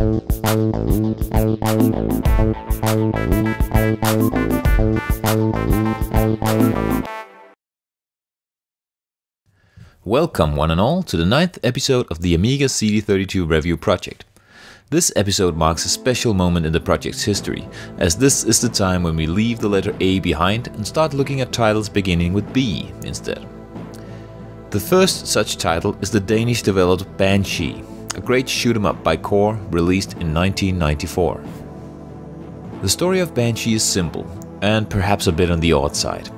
Welcome, one and all, to the ninth episode of the Amiga CD32 review project. This episode marks a special moment in the project's history, as this is the time when we leave the letter A behind and start looking at titles beginning with B instead. The first such title is the Danish developed Banshee, a great shoot 'em up by Core released in 1994. The story of Banshee is simple, and perhaps a bit on the odd side.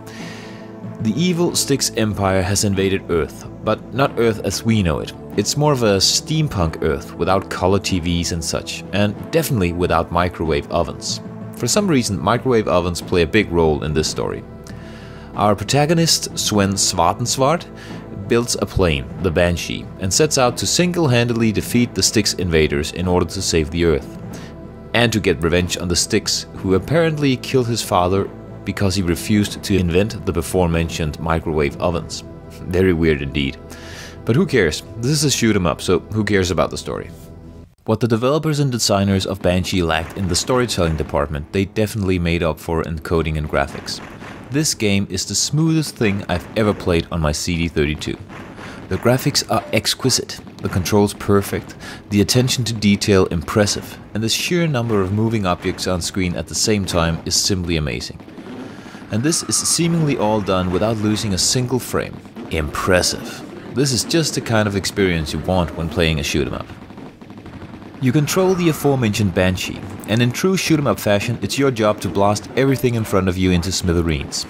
The evil Styx Empire has invaded Earth, but not Earth as we know it. It's more of a steampunk Earth without color TVs and such, and definitely without microwave ovens. For some reason, microwave ovens play a big role in this story. Our protagonist, Sven Svartensvard, builds a plane, the Banshee, and sets out to single-handedly defeat the Styx invaders in order to save the Earth. And to get revenge on the Styx, who apparently killed his father because he refused to invent the before mentioned microwave ovens. Very weird indeed. But who cares? This is a shoot 'em up, so who cares about the story? What the developers and designers of Banshee lacked in the storytelling department, they definitely made up for in coding and graphics. This game is the smoothest thing I've ever played on my CD32. The graphics are exquisite, the controls perfect, the attention to detail impressive, and the sheer number of moving objects on screen at the same time is simply amazing. And this is seemingly all done without losing a single frame. Impressive. This is just the kind of experience you want when playing a shoot 'em up. You control the aforementioned Banshee, and in true shoot 'em up fashion, it's your job to blast everything in front of you into smithereens.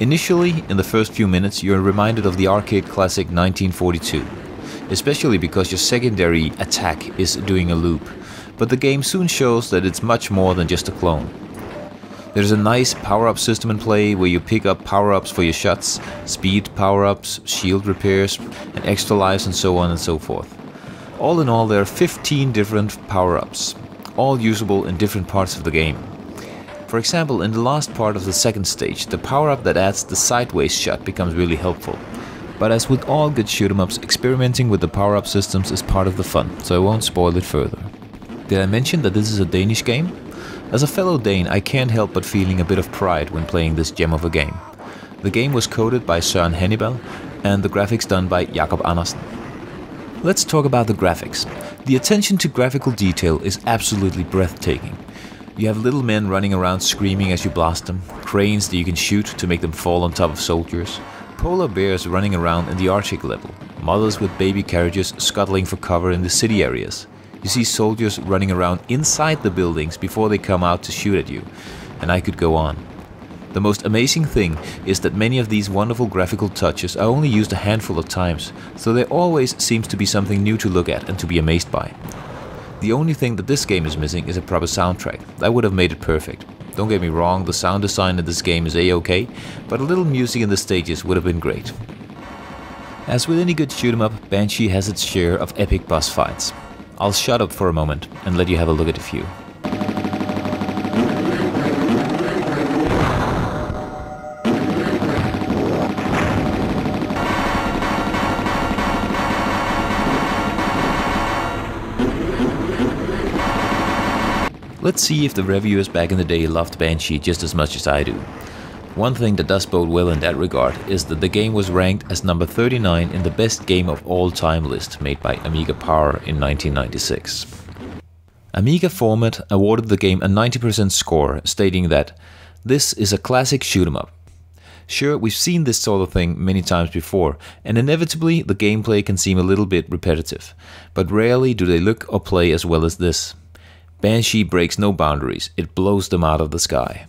Initially, in the first few minutes, you're reminded of the arcade classic 1942, especially because your secondary attack is doing a loop, but the game soon shows that it's much more than just a clone. There's a nice power-up system in play where you pick up power-ups for your shots, speed power-ups, shield repairs, and extra lives and so on and so forth. All in all, there are 15 different power-ups, all usable in different parts of the game. For example, in the last part of the second stage, the power-up that adds the sideways shot becomes really helpful. But as with all good shoot 'em ups, experimenting with the power-up systems is part of the fun, so I won't spoil it further. Did I mention that this is a Danish game? As a fellow Dane, I can't help but feeling a bit of pride when playing this gem of a game. The game was coded by Søren Hannibal and the graphics done by Jakob Andersen. Let's talk about the graphics. The attention to graphical detail is absolutely breathtaking. You have little men running around screaming as you blast them, cranes that you can shoot to make them fall on top of soldiers, polar bears running around in the Arctic level, mothers with baby carriages scuttling for cover in the city areas, you see soldiers running around inside the buildings before they come out to shoot at you, and I could go on. The most amazing thing is that many of these wonderful graphical touches are only used a handful of times, so there always seems to be something new to look at and to be amazed by. The only thing that this game is missing is a proper soundtrack. That would have made it perfect. Don't get me wrong, the sound design in this game is a-okay, but a little music in the stages would have been great. As with any good shoot 'em up, Banshee has its share of epic boss fights. I'll shut up for a moment and let you have a look at a few. Let's see if the reviewers back in the day loved Banshee just as much as I do. One thing that does bode well in that regard is that the game was ranked as number 39 in the best game of all time list made by Amiga Power in 1996. Amiga Format awarded the game a 90% score, stating that this is a classic shoot 'em up. Sure, we've seen this sort of thing many times before, and inevitably the gameplay can seem a little bit repetitive, but rarely do they look or play as well as this. Banshee breaks no boundaries, it blows them out of the sky.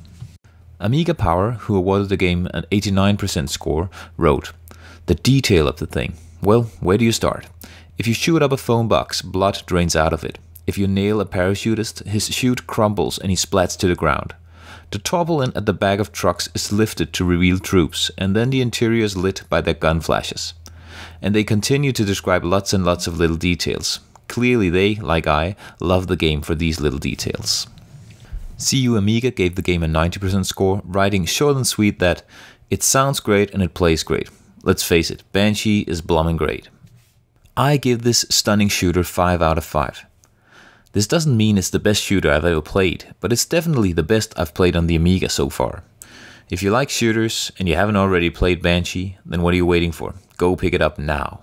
Amiga Power, who awarded the game an 89% score, wrote, The detail of the thing. Well, where do you start? If you shoot up a phone box, blood drains out of it. If you nail a parachutist, his chute crumbles and he splats to the ground. The tarpaulin at the back of trucks is lifted to reveal troops, and then the interior is lit by their gun flashes. And they continue to describe lots and lots of little details. Clearly they, like I, love the game for these little details. CU Amiga gave the game a 90% score, writing short and sweet that it sounds great and it plays great. Let's face it, Banshee is blooming great. I give this stunning shooter 5 out of 5. This doesn't mean it's the best shooter I've ever played, but it's definitely the best I've played on the Amiga so far. If you like shooters and you haven't already played Banshee, then what are you waiting for? Go pick it up now.